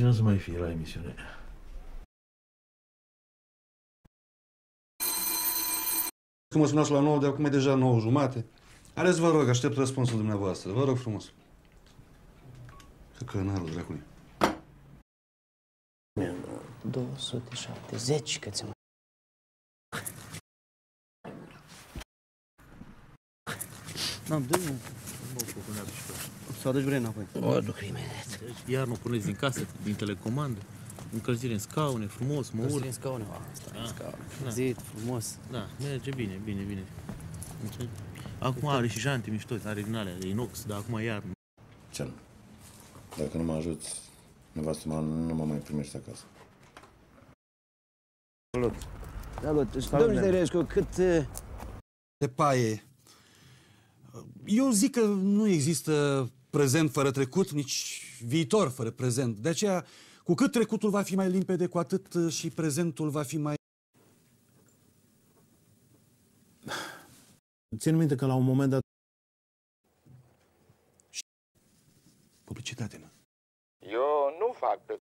Cine o să mai fie la emisiune? Că mă sunați la 9, de acum e deja 9 jumate. Ales, vă rog, aștept răspunsul dumneavoastră. Vă rog frumos. Că cănarul dracului. 270 că ți N-am, dă-i Să aduci vrei înapoi. O aduc imediat. Deci, iar mă puneți din casă, din telecomandă, încălzire în scaune, frumos, mă urc. Urc. scaune, asta Da. e scaune. Da. Zid, frumos. Da, merge bine, bine, bine. Înțelegi? Acum are și jante mișto, are din alea de inox, dar acum iar Cean, dacă nu mă ajuți, nevastă mea nu mă mai primești acasă. Salut. Domnul Derescu, cât... uh, De paie. Eu zic că nu există prezent fără trecut, nici viitor fără prezent. De aceea, cu cât trecutul va fi mai limpede, cu atât uh, și prezentul va fi mai... Țin minte că la un moment dat Publicitate, nu? Eu nu fac pe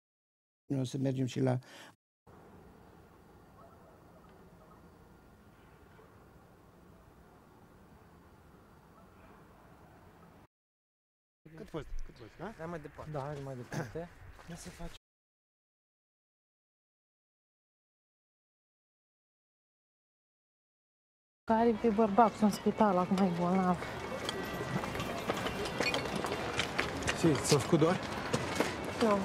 Noi o să mergem și la... Cât fost? Cât fost, da? Hai mai departe. Da, hai mai departe. Cum se face? Care pe bărbatul în spital, acum e bolnav. Ce, ți-a făcut doar? Nu.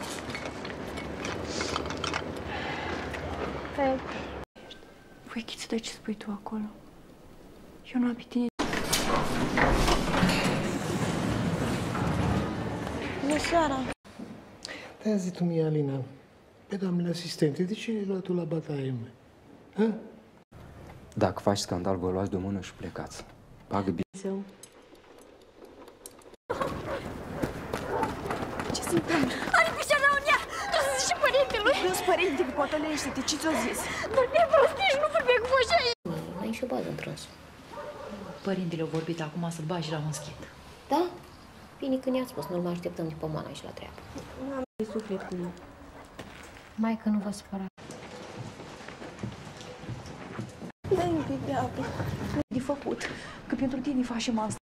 Hai. Voi chiți de ce spui tu acolo? Eu nu am pe tine. Bună seara! Te-a zis tu mie, Alina, pe doamnele asistente, de ce ai luat tu la bătaie, mă? Ha? Dacă faci scandal, vă luați de o mână și plecați. Bagă bine. Zău. Ce se întâmplă? Are picioara în ea! Tu să zici și părintelui! Nu-ți părinte, potolește-te, ce ți-o zis? Vorbea prostești, nu vorbea cu vocea ei! Ai și o bază într-os. Părintele a vorbit acum să-l bagi la un schit. Da? Bine că ne-ați spus, nu-l mai așteptăm de pomana și la treabă. N-am de suflet cu el. Mai că nu vă supăra. Dă-mi pe diavol! De făcut, că pentru tine facem asta.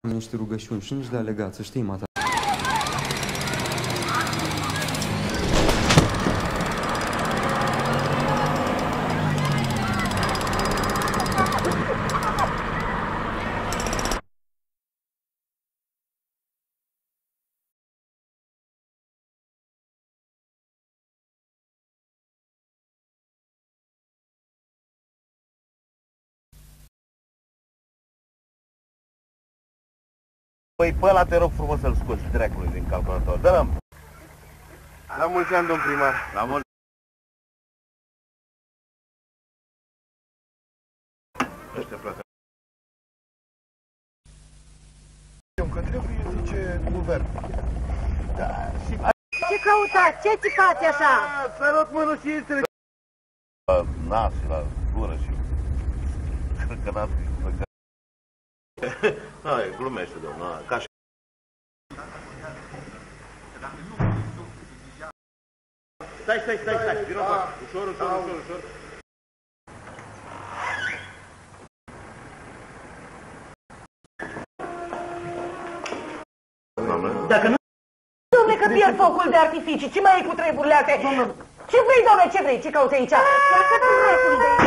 Am niște rugăciuni și nici de alegat, să știi, mata. Păi pe ăla te rog frumos să-l scoți dracului din calculator. Dă-l La mulți ani, domn primar. La mulți Ăștia pleacă. Că trebuie, zice, guvern. Da, și... Ce căutați? Ce țicați așa? Sărut mânul și este... La nas și la gură și... Cred că n-ați Hai, glumește, domnul, hai, ca și... Stai, stai, stai, stai, vino da, ușor, ușor, da. ușor, ușor. Dacă nu... Dom'le, că pierd focul de artificii, ce mai e cu treburile astea? Ce vrei, dom'le, ce vrei? Ce cauți aici? Pleacă dracului de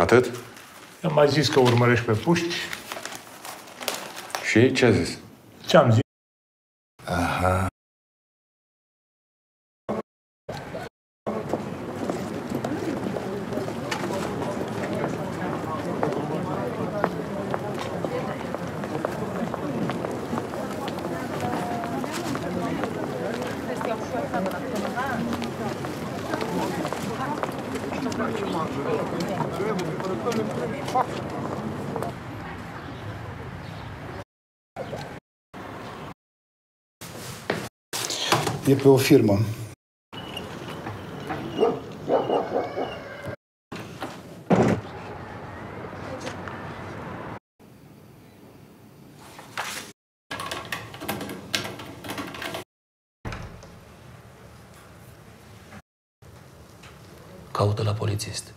Atât? am mai zis că urmărești pe puști. Și ce a zis? Ce-am zis? E pe o firmă. Caută la polițist.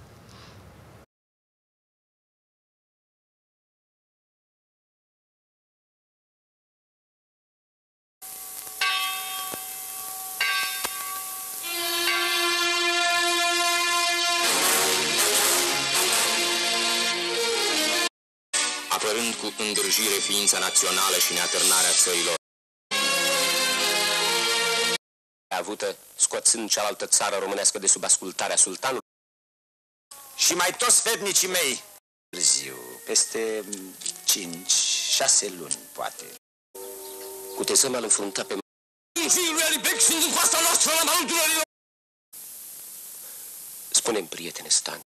apărând cu îndrăjire ființa națională și neatârnarea țărilor. Avută, scoțând cealaltă țară românească de sub ascultarea sultanului. Și mai toți fednicii mei. Târziu, peste cinci, șase luni, poate. Cutezăm al înfrunta pe Fiul lui Alibec sunt în coasta noastră la malul Dunării. Spune-mi, prietene Stan,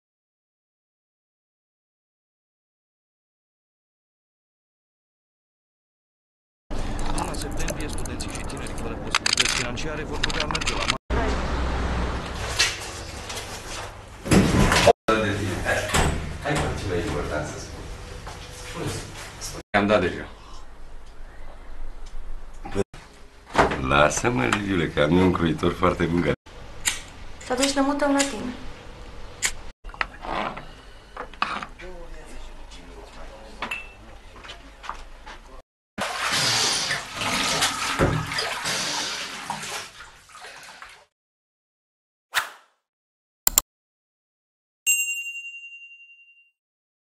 Luna septembrie, studenții și tinerii fără posibilități financiare vor putea merge la Hai cu ceva important să spun. Am dat deja. Lasă-mă, Liviule, că am eu un croitor foarte bun. Să aduci lămutăm la tine.